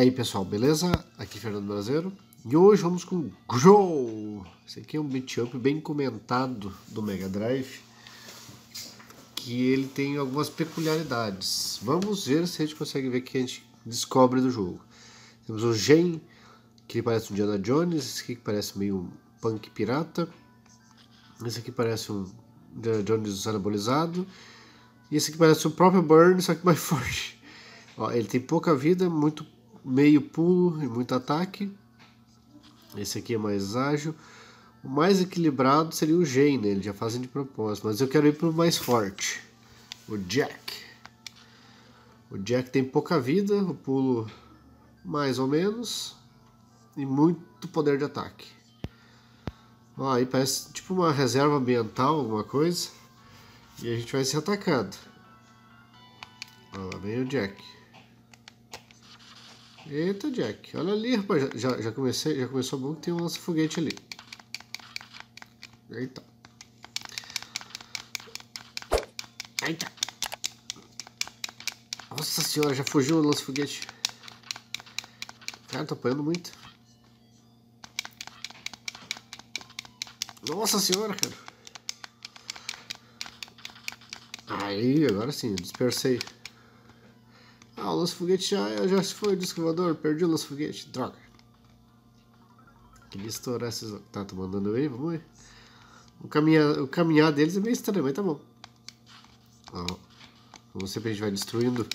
aí pessoal, beleza? Aqui é Fernando Brasileiro e hoje vamos com Grow. Esse aqui é um beat up bem comentado do Mega Drive que ele tem algumas peculiaridades. Vamos ver se a gente consegue ver o que a gente descobre do jogo. Temos o Gen, que parece um Indiana Jones, esse aqui que parece meio um punk pirata. Esse aqui parece um Indiana Jones anabolizado. E esse aqui parece o próprio Burn, só que mais forte. Ó, ele tem pouca vida, muito meio pulo e muito ataque. Esse aqui é mais ágil. O mais equilibrado seria o Jane, né? eles já fazem de propósito. Mas eu quero ir para o mais forte. O Jack. O Jack tem pouca vida, o pulo mais ou menos. E muito poder de ataque. Ó, aí parece tipo uma reserva ambiental, alguma coisa. E a gente vai ser atacado. Ó, lá vem o Jack. Eita, Jack. Olha ali, rapaz. Já, já, comecei, já começou bom que tem um lança-foguete ali. Eita. Eita. Nossa senhora, já fugiu o lança-foguete. Cara, tô apanhando muito. Nossa senhora, cara. Aí, agora sim, dispersei. Ah, o lança-foguete já, já se foi, disco voador, perdi o lança-foguete, droga. Queria estourar esses... Tá, tô mandando aí, vamos ver. O caminhar, o caminhar deles é meio estranho, mas tá bom. Ó, vamos ver se a gente vai destruindo.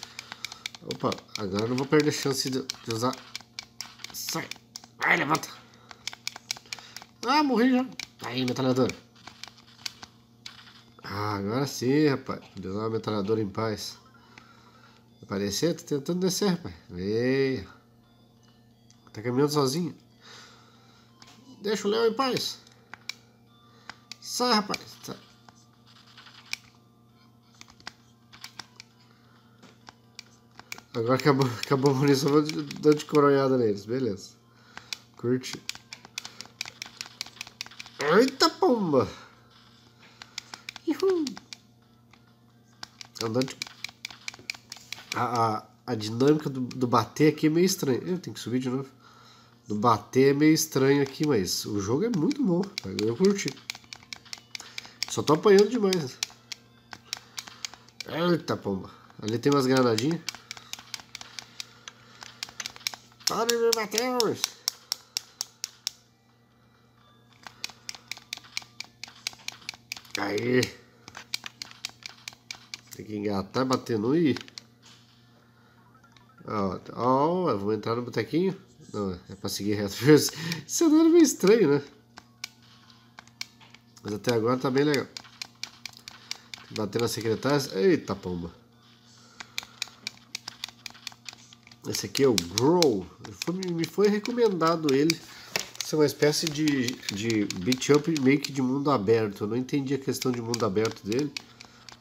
Opa, agora não vou perder a chance de, de usar. Sai! Vai, levanta! Ah, morri já! Aí, metralhadora. Ah, agora sim, rapaz. Vou usar a metralhadora em paz. Aparecer? Tô tentando descer, rapaz. Veio. Tá caminhando sozinho. Deixa o Léo em paz. Sai, rapaz. Sai. Agora acabou, acabou a munição, vou dando de coronhada neles. Beleza. Curte. Eita pomba! Uhul. Andando de a, a, a dinâmica do, do, bater aqui é meio estranha. Eu tenho que subir de novo. Do bater é meio estranho aqui, mas o jogo é muito bom. Eu curti. Só tô apanhando demais. Eita pomba. Ali tem umas granadinhas. Tome meu Matheus! Aí. Tem que engatar, bater no e. Ó, ó, eu vou entrar no botequinho. Não, é pra seguir reto. Isso é meio estranho, né? Mas até agora tá bem legal. Bater na secretária. Eita pomba. Esse aqui é o Grow. Me foi recomendado ele. Isso é uma espécie de, de beat up meio que de mundo aberto. Eu não entendi a questão de mundo aberto dele.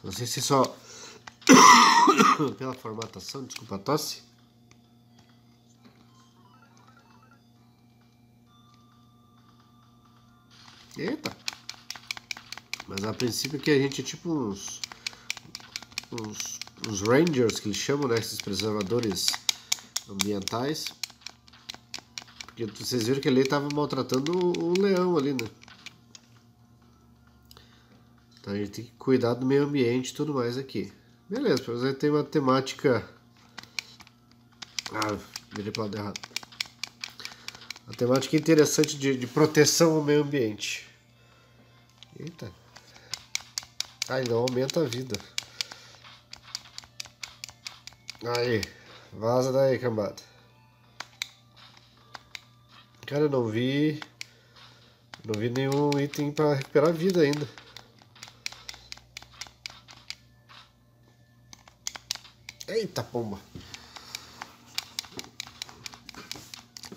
Não sei se só pela formatação, desculpa a tosse. Eita! Mas a princípio que a gente é tipo uns, uns, uns rangers que eles chamam, né? Esses preservadores ambientais. Porque vocês viram que ele estava maltratando o, o leão ali, né? Então a gente tem que cuidar do meio ambiente e tudo mais aqui. Beleza, mas aí tem uma temática... Ah, virei para lado errado. A temática interessante de, de proteção ao meio ambiente. Eita. Ai, não aumenta a vida. Aí. Vaza daí, cambada. Cara, eu não vi... Não vi nenhum item para recuperar a vida ainda. Eita pomba.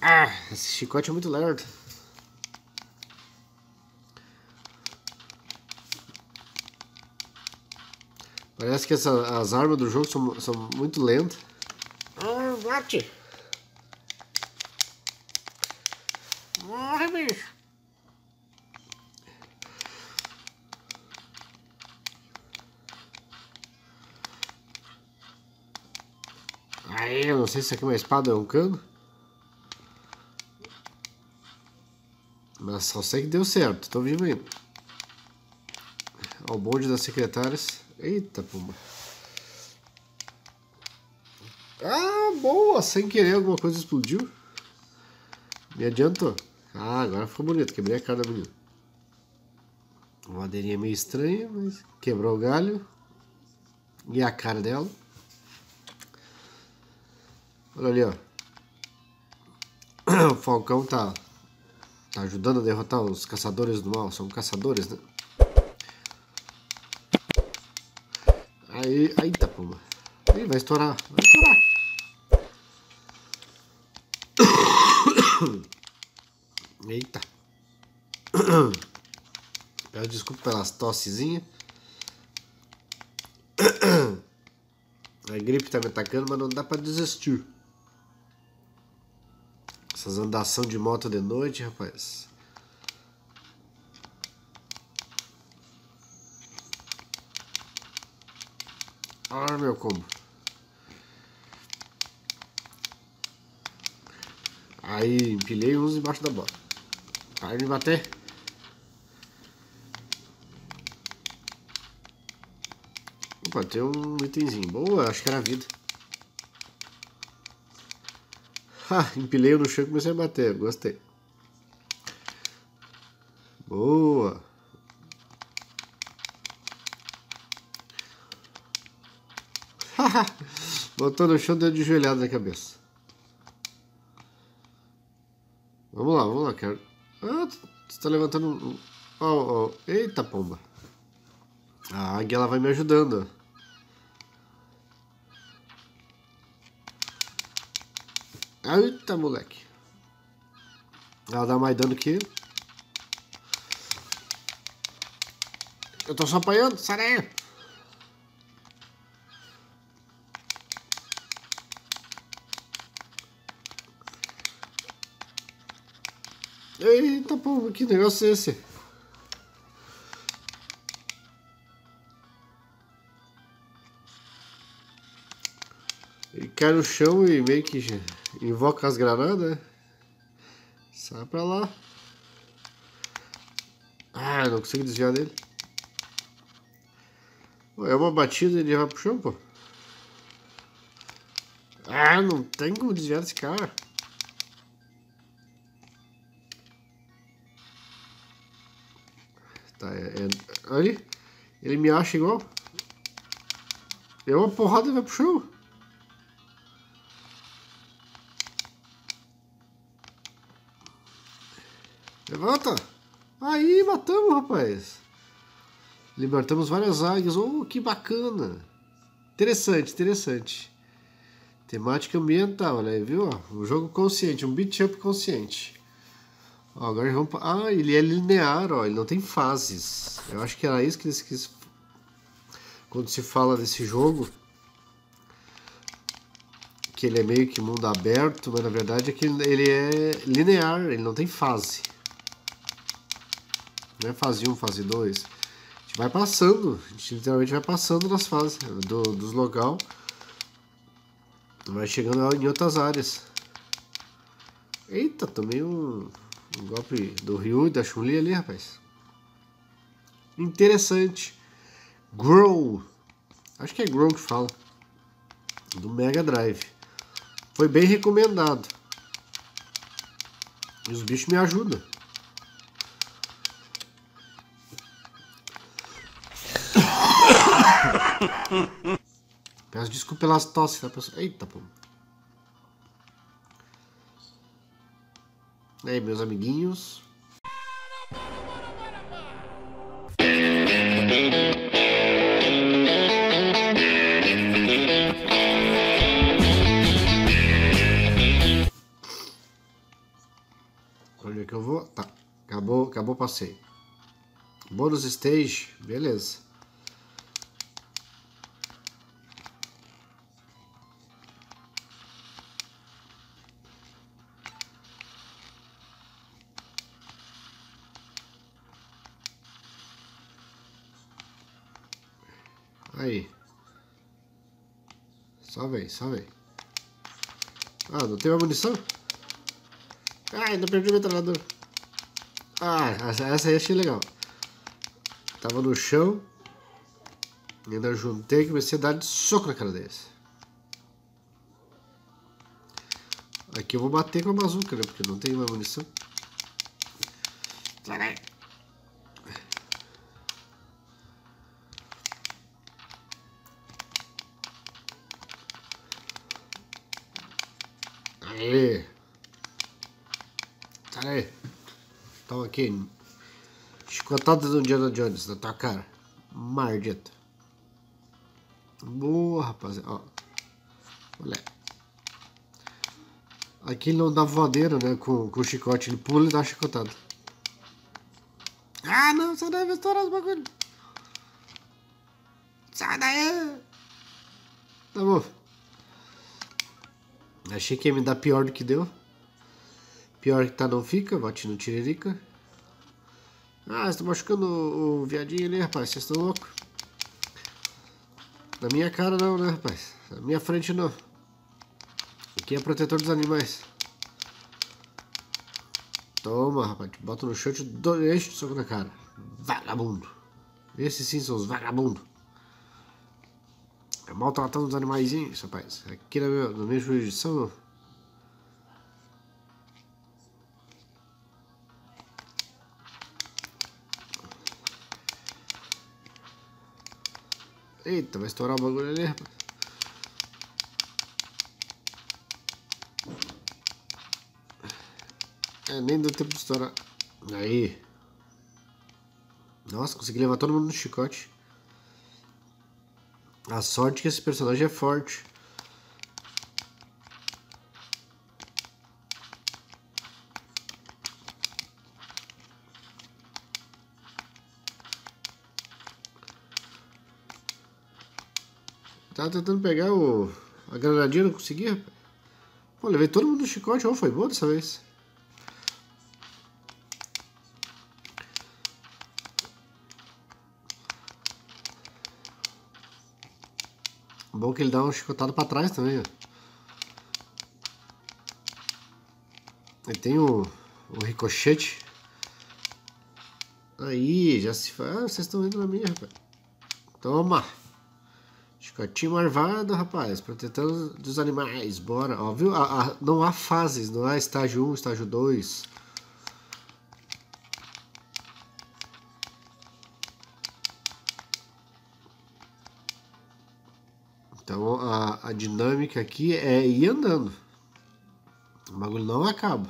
Ah, esse chicote é muito lerdo. Parece que essa, as armas do jogo são, são muito lentas. Ah, bate! Morre, bicho! Aí, eu não sei se isso aqui é uma espada ou um cano. Mas só sei que deu certo, tô vivo ainda. Ao bonde das secretárias. Eita, puma. Ah, boa! Sem querer alguma coisa explodiu. Me adiantou. Ah, agora ficou bonito. Quebrei a cara da menina. Uma madeirinha meio estranha, mas quebrou o galho. E a cara dela. Olha ali, ó. O Falcão tá, tá ajudando a derrotar os caçadores do mal. São caçadores, né? Aí, aí tá, puma. Aí vai estourar. Vai estourar. Eita. Peço desculpa pelas tossezinhas. A gripe tá me atacando, mas não dá pra desistir. Essas andação de moto de noite, rapaz. Ah, meu combo. Aí empilhei uns embaixo da bola. Para de bater. Opa, tem um itemzinho. Boa, acho que era vida. Ha, empilhei no chão e comecei a bater. Gostei. Boa. Botou no chão, deu de joelhada na cabeça. Vamos lá, vamos lá, quero. Ah, você tá levantando. Oh, oh. Eita pomba. A águia ela vai me ajudando. Eita, moleque. Ela dá mais dano que ele. Eu tô só apanhando, sai Eita, pô, que negócio é esse? Ele cai no chão e meio que invoca as granadas. Sai pra lá. Ah, não consigo desviar dele. É uma batida e ele vai pro chão, pô. Ah, não tem como desviar desse cara. Tá, é, é, ali. Ele me acha igual. É uma porrada e vai pro chão. Levanta! Aí, matamos, rapaz! Libertamos várias águias. Oh, que bacana! Interessante, interessante. Temática ambiental, né? Viu? Um jogo consciente, um beat up consciente. Ó, agora vamos. Ah, ele é linear, ó. Ele não tem fases. Eu acho que era isso que eles quis. Quando se fala desse jogo, que ele é meio que mundo aberto, mas na verdade é que ele é linear, ele não tem fase. Não é fase 1, fase 2. A gente vai passando, a gente literalmente vai passando nas fases do, dos local. Vai chegando em outras áreas. Eita, tomei um, um golpe do Ryu e da Chun-Li ali, rapaz. Interessante. Grow. Acho que é Grow que fala. Do Mega Drive. Foi bem recomendado. E os bichos me ajudam. Peço desculpa pelas tosses da pessoa. Eita, pô. E aí, meus amiguinhos. Onde é que eu vou? Tá. Acabou, acabou o passeio. Bônus stage, beleza. Vem. Ah, não tem mais munição? Ah, ainda perdi o metralhador. Ah, essa aí achei legal. Tava no chão. Ainda juntei e comecei a dar de soco na cara desse. Aqui eu vou bater com a bazuca, né? Porque não tem mais munição. Sai aí. Toma aqui. Chicotada do Indiana Jones na tua cara. Maldito. Boa, rapaziada. Ó. Olha. Aqui ele não dá voadeira, né? Com, com o chicote. Ele pula e dá chicotada. Ah, não. Você deve estourar os bagulhos. Sai daí. Tá bom. Achei que ia me dar pior do que deu. Pior que tá não fica. Bate no tiririca. Ah, você tá machucando o, o viadinho ali, rapaz. Vocês estão loucos. Na minha cara não, né, rapaz? Na minha frente não. Aqui é protetor dos animais. Toma, rapaz. Bota no chão e enche de soco na cara. Vagabundo. Esses sim são os vagabundos. É maltratando os animaizinhos, rapaz. Aqui na minha, na minha jurisdição... Eita, vai estourar o bagulho ali, rapaz. É, nem deu tempo de estourar. Aí. Nossa, consegui levar todo mundo no chicote. A sorte é que esse personagem é forte. Tava tentando pegar o... a granadinha, não conseguia. Pô, levei todo mundo no chicote. Oh, foi boa dessa vez. Bom que ele dá um chicotado pra trás também, ó. Ele tem o, o ricochete. Aí, já se faz. Ah, vocês estão indo na minha, rapaz. Toma! Chicotinho marvado, rapaz. Protetando dos animais. Bora. Ó, viu? A, a, não há fases. Não há estágio 1, estágio 2. A, dinâmica aqui é ir andando. O bagulho não acaba.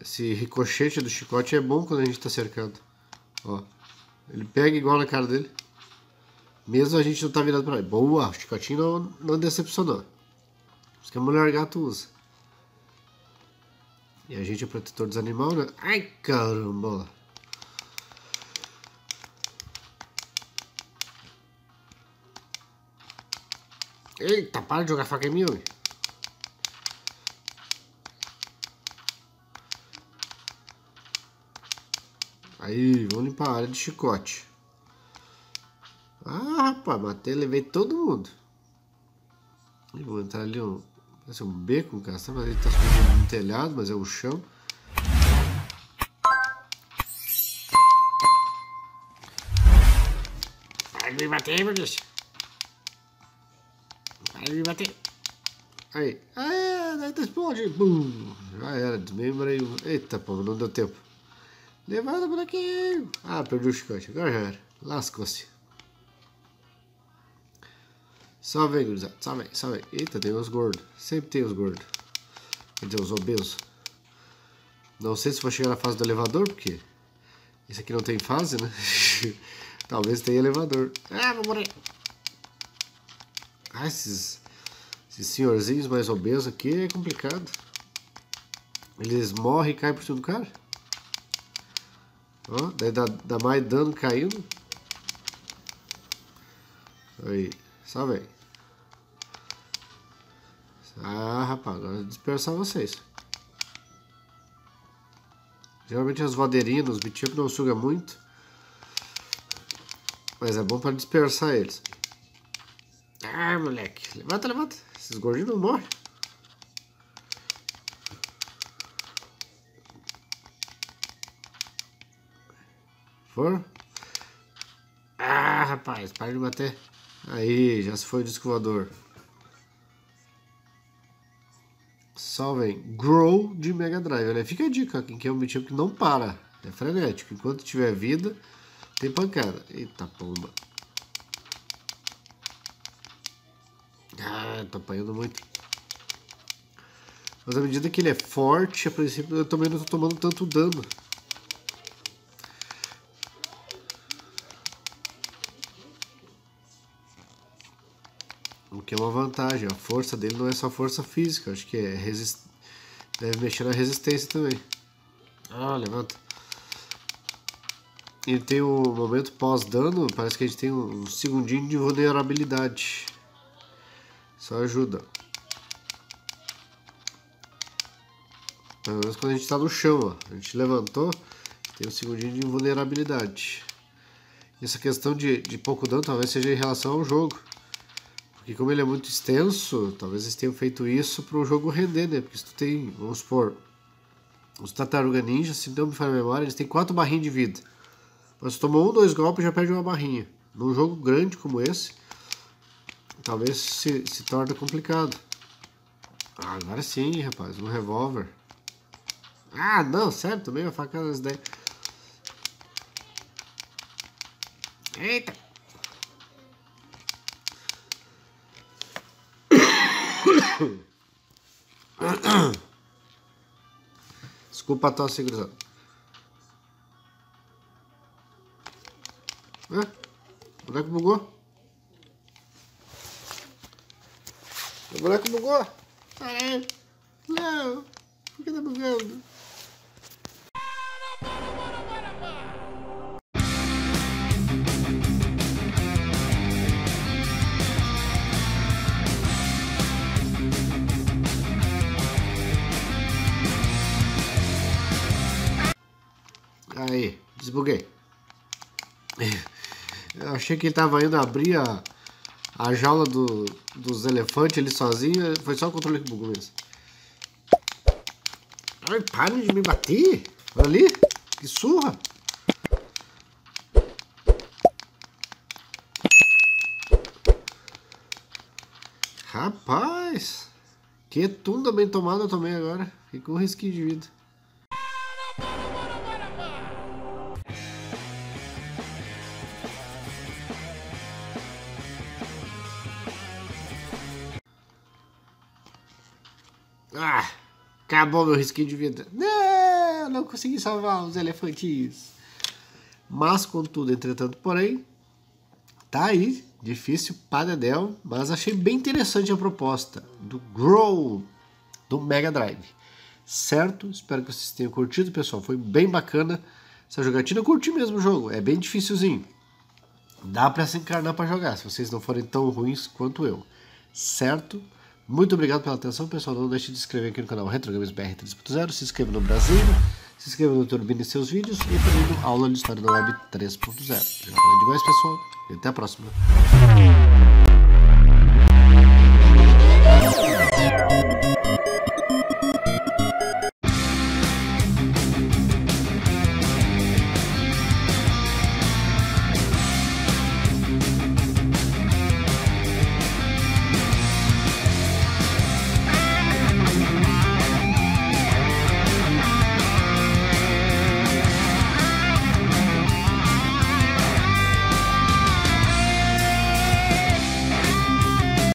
Esse ricochete do chicote é bom quando a gente tá cercando. Ó. Ele pega igual na cara dele. Mesmo a gente não tá virado pra lá. Boa, o chicotinho não, não decepcionou. Isso que a mulher gato usa. E a gente é protetor dos animais, né? Ai, caramba! Eita, para de jogar faca em mim, homem. Aí, vamos limpar a área de chicote. Ah, rapaz, matei, levei todo mundo. E vou entrar ali, ó. Parece um beco, um castelo, mas ele tá subindo no telhado, mas é o chão. De me bater, meu. Para de me bater. Aí. Ah, daí tá explode. Bum. Já era, desmembrei. Eita, pô, não deu tempo. Levanta por aqui. Ah, perdi o chicote. Agora já era. Lascou-se. Salve aí, gurizada. Salve salve. Eita, tem os gordos. Sempre tem os gordos. Quer dizer, os obesos. Não sei se vou chegar na fase do elevador, porque esse aqui não tem fase, né? Talvez tenha elevador. Ah, vou morrer. Ah, esses, esses senhorzinhos mais obesos aqui é complicado. Eles morrem e caem por cima do cara. Ó, daí dá, dá mais dano caindo. Aí, salve aí. Ah, rapaz, agora dispersar vocês. Geralmente as vadeirinhas nos beat não suga muito. Mas é bom para dispersar eles. Ah, moleque. Levanta, levanta. Esses gordinhos não morrem. For? Ah, rapaz, para de bater. Aí, já se foi o disco voador. Salvem. Grow de Mega Drive. Né? Fica a dica, quem quer um beat que não para. É frenético. Enquanto tiver vida, tem pancada. Eita pomba. Ah, tô apanhando muito. Mas à medida que ele é forte, a princípio eu também não tô tomando tanto dano. Que é uma vantagem. A força dele não é só força física, acho que é resist... deve mexer na resistência também. Ah, levanta. Ele tem o momento pós-dano, parece que a gente tem um segundinho de vulnerabilidade. Só ajuda. Pelo menos quando a gente está no chão, ó. A gente levantou, tem um segundinho de invulnerabilidade. Essa questão de, de pouco dano talvez seja em relação ao jogo. Porque como ele é muito extenso, talvez eles tenham feito isso para o jogo render, né? Porque se tu tem, vamos supor, os Tartaruga Ninja, se não me falha a memória, eles têm quatro barrinhas de vida. Mas tomou um, dois golpes já perde uma barrinha. Num jogo grande como esse, talvez se, se torne complicado. Ah, agora sim, rapaz, um revólver. Ah, não, sério, também uma facada das ideias. Eita! Desculpa a tosse, gurizada. Hã? O boneco bugou? O boneco bugou? Não! Por que tá bugando? Aí, desbuguei. Eu achei que ele tava indo abrir a, a jaula do, dos elefantes ali sozinho. Foi só o controle que bugou mesmo. Ai, para de me bater. Olha ali. Que surra. Rapaz. Que tunda bem tomada eu tomei agora. Fiquei com um risquinho de vida. Ah, acabou meu risquinho de vida. Não, não consegui salvar os elefantinhos. Mas, contudo, entretanto, porém, tá aí, difícil para Dedel, mas achei bem interessante a proposta do Grow do Mega Drive. Certo? Espero que vocês tenham curtido, pessoal. Foi bem bacana essa jogatina. Eu curti mesmo o jogo, é bem dificilzinho. Dá para se encarnar para jogar, se vocês não forem tão ruins quanto eu. Certo? Muito obrigado pela atenção, pessoal. Não deixe de se inscrever aqui no canal Retro Games BR 3.0. Se inscreva no Brasil, se inscreva no Turbine e seus vídeos e também no Aula de História da Web 3.0. Já falei demais, pessoal. E até a próxima.